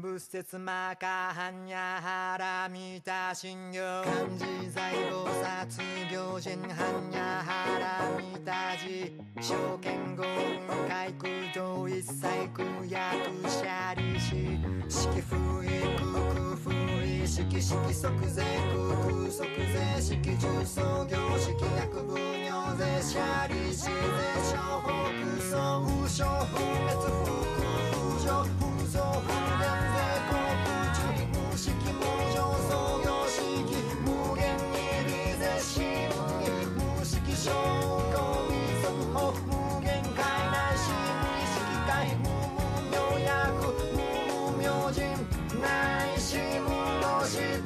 仏説マカハンヤハラミタ信行漢字財宝殺行人ハンヤハラミタジ証券豪運海空上一切空薬者利子式不意空空不意式式即税空空即税式重創業式薬分尿税者利子税商法空想無償不滅不空不上。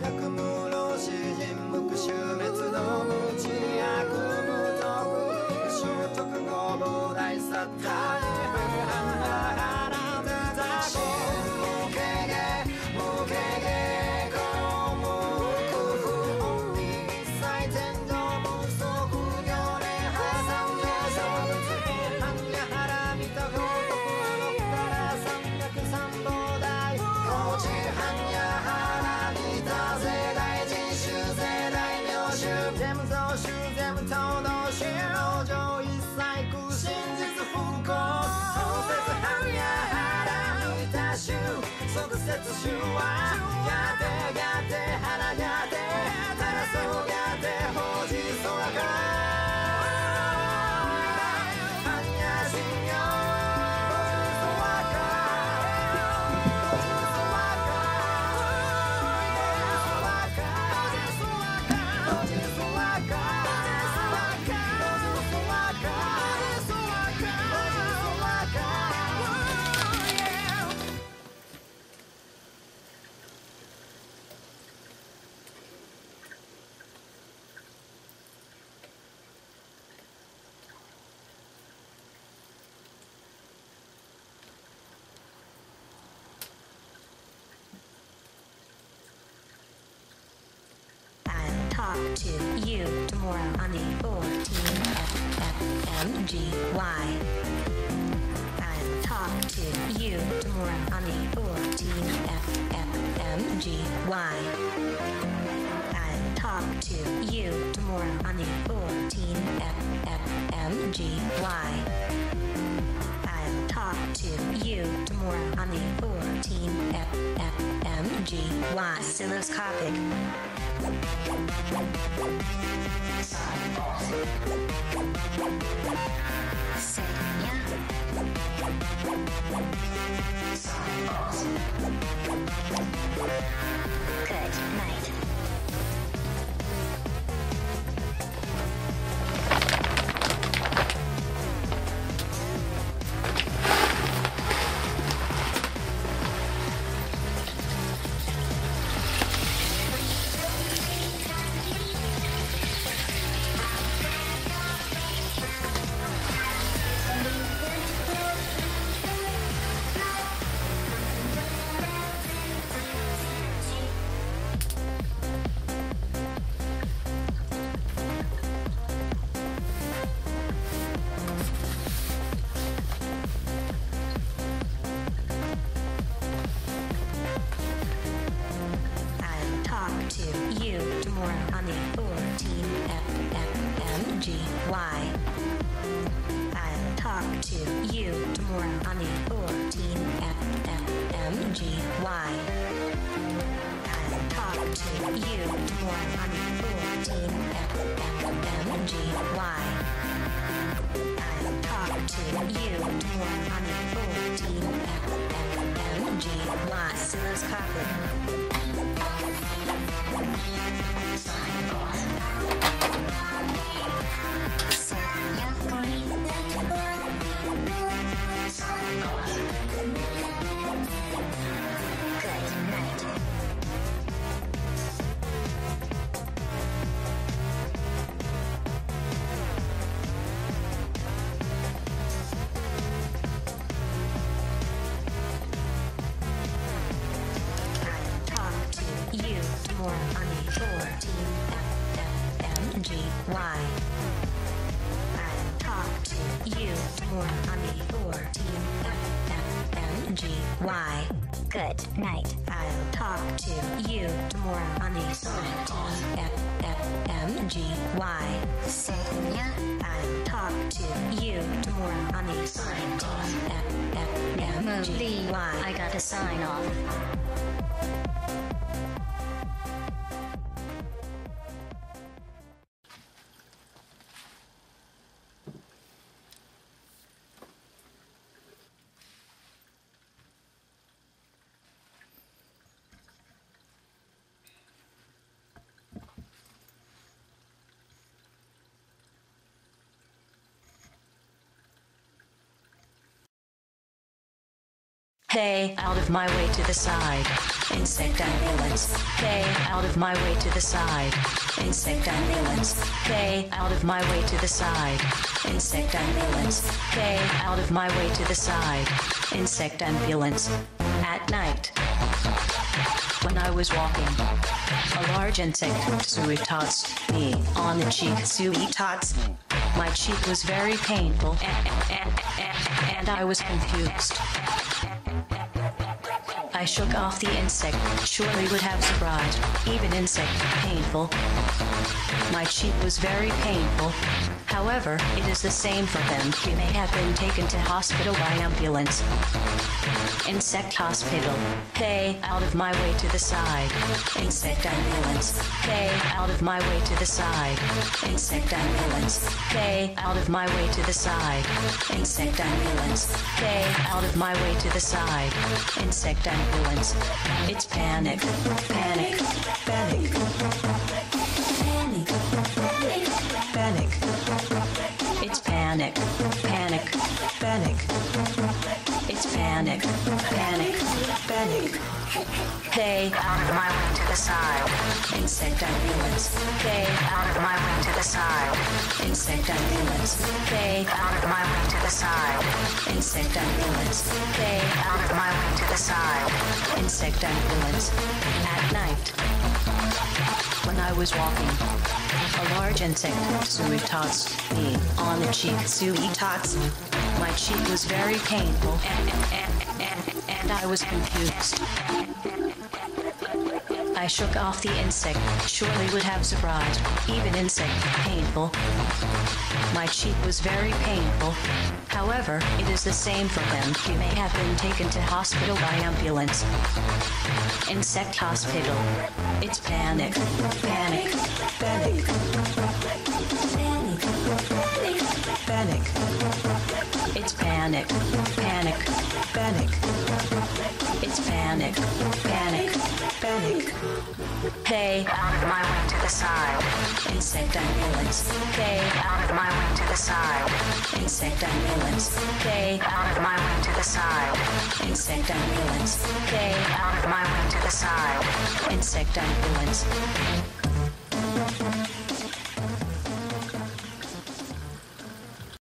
百無老詩人無終滅の無知悪無徳習得合膨大殺大即週はやてやて花やて争うやてほうじ空から「Oh, to you tomorrow on the 14FFMGY. I'll talk to you tomorrow on the 14FFMGY. I'll talk to you tomorrow on the 14FFMGY. I'll talk to you tomorrow on the 14FFMGY. Oscilloscopic. Good on the 14FFMGY. I'll talk to you tomorrow on the 14FFMGY. I'll talk to you tomorrow on the 14FFMGY. Oscilloscopic. Good 14FFMGY. I'll talk to you tomorrow on the 14FFMGY. Why? Good night. I'll talk to you tomorrow on the Sonic M-G-Y. Senya. I'll talk to you tomorrow on the Sonic M-G-Y. I gotta sign off. Hey, out of my way to the side. Insect ambulance. Hey, out of my way to the side. Insect ambulance. Hey, out of my way to the side. Insect ambulance. Hey, out of my way to the side. Insect ambulance. At night. When I was walking, a large insect suitats me on the cheek. Suitats. My cheek was very painful and, and, and, and I was confused. I shook off the insect, surely would have surprised, even insect painful. My cheek was very painful. However, it is the same for them. He may have been taken to hospital by ambulance. Insect hospital. Hey, out of my way to the side. Insect ambulance. Hey, out of my way to the side. Insect ambulance. Hey, out of my way to the side. Insect ambulance. Hey, out of my way to the side. Insect ambulance. It's panic. Panic. Panic. Panic. Panic. It's panic. Panic. Panic. It's panic. Panic. Panic. Hey, out of my way to the side. Insect ambulance. Hey, out of my way to the side. Insect ambulance. Hey, out of my way to the side. Insect ambulance. Hey, out of my way to the side. Insect ambulance. At night. When I was walking, a large insect suitats me on the cheek. Suitats. My cheek was very painful and, I was confused. I shook off the insect, surely would have surprised, even insect painful. My cheek was very painful. However, it is the same for them. He may have been taken to hospital by ambulance. Insect hospital. It's panic. Panic. Panic. Panic. Panic. It's. Panic. Panic. Panic. Panic. Panic. Hey, out of my way to the side. Insect ambulance. Hey, out of my way to the side. Insect ambulance. Hey, out of my way to the side. Insect ambulance. Hey, out of my way to the side. Insect ambulance.